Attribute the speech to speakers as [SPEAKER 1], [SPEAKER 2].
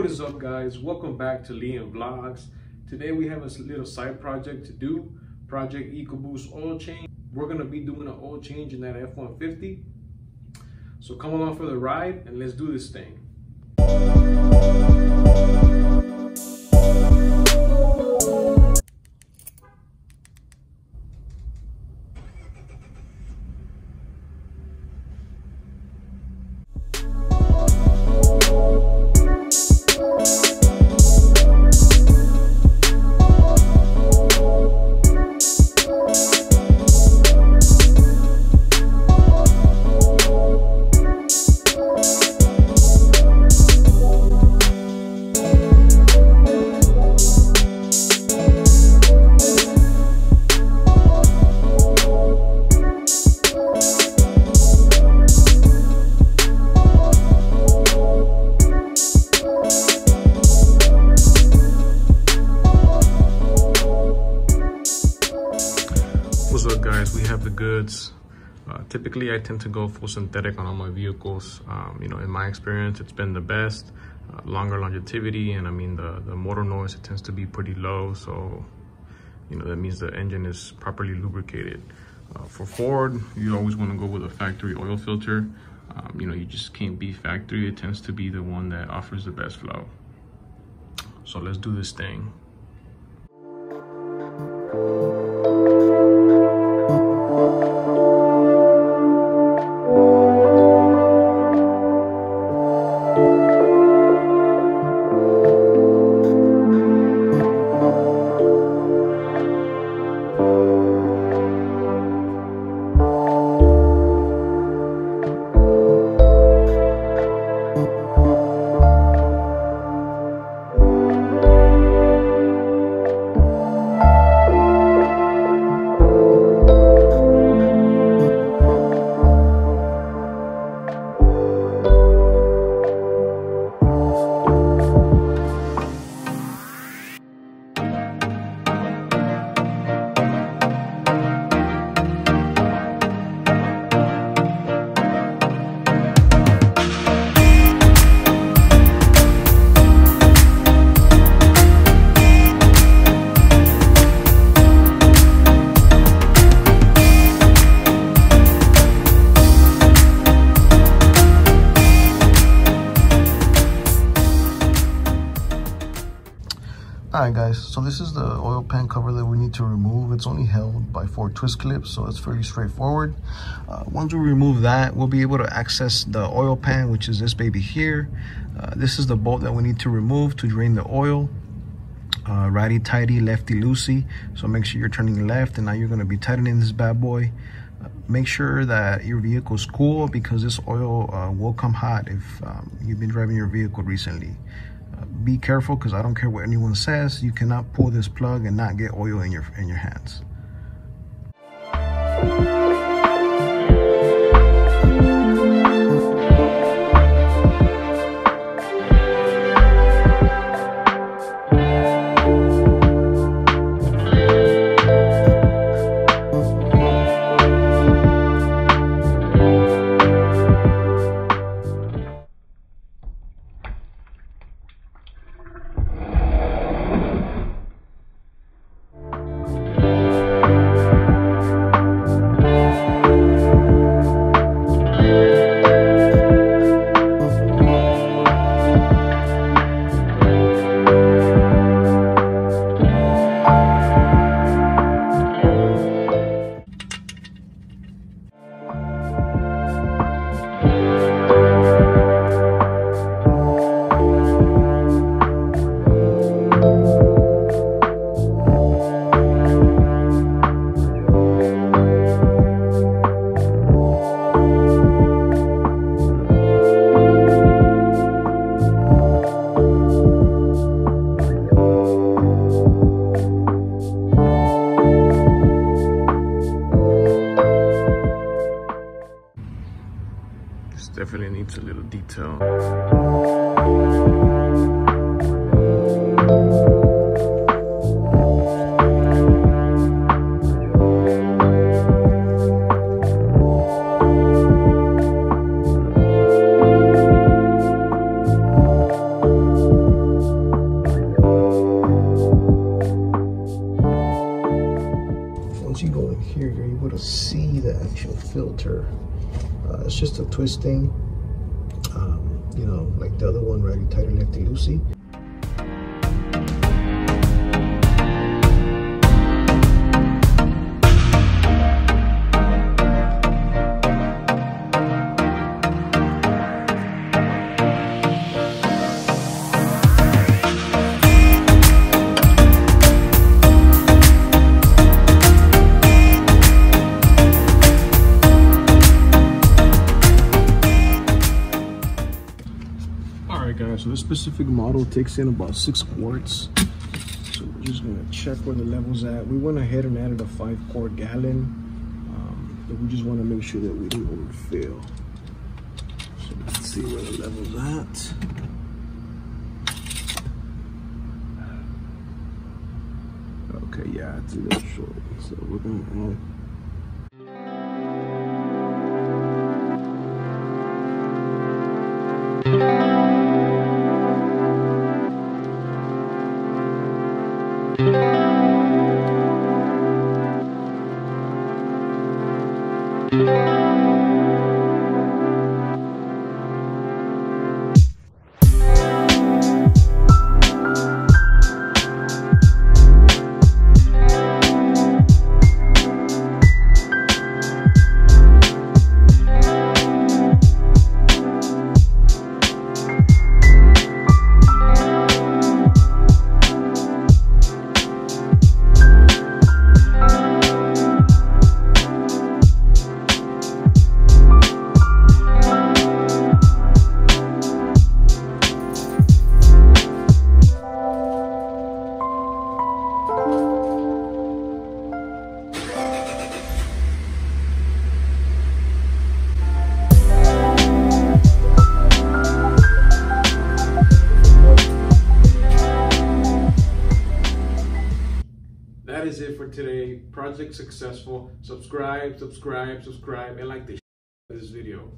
[SPEAKER 1] What is up guys? Welcome back to Leam Vlogs. Today we have a little side project to do, Project EcoBoost oil change. We're gonna be doing an oil change in that F-150. So come along for the ride and let's do this thing. Goods. Uh, typically I tend to go full synthetic on all my vehicles. Um, you know, in my experience, it's been the best. Uh, longer longevity and I mean the, the motor noise, it tends to be pretty low. So, you know, that means the engine is properly lubricated. Uh, for Ford, you always want to go with a factory oil filter. Um, you know, you just can't be factory. It tends to be the one that offers the best flow. So let's do this thing.
[SPEAKER 2] Guys, so this is the oil pan cover that we need to remove. It's only held by four twist clips, so it's fairly straightforward. Uh, once we remove that, we'll be able to access the oil pan, which is this baby here. Uh, this is the bolt that we need to remove to drain the oil. Uh, righty tighty, lefty loosey. So make sure you're turning left and now you're gonna be tightening this bad boy. Uh, make sure that your vehicle is cool because this oil uh, will come hot if um, you've been driving your vehicle recently be careful because I don't care what anyone says. You cannot pull this plug and not get oil in your in your hands.
[SPEAKER 1] definitely needs a little detail.
[SPEAKER 2] Once you go in here, you're able to see the actual filter uh, it's just a twisting, um, you know, like the other one, right? Tighter lefty loosey. So this specific model takes in about six quarts. So we're just gonna check where the level's at. We went ahead and added a five quart gallon, um, but we just wanna make sure that we do not overfill. So let's see where the level's at. Okay, yeah, it's a little short. So we're gonna add
[SPEAKER 1] today. Project successful. Subscribe, subscribe, subscribe, and like this video.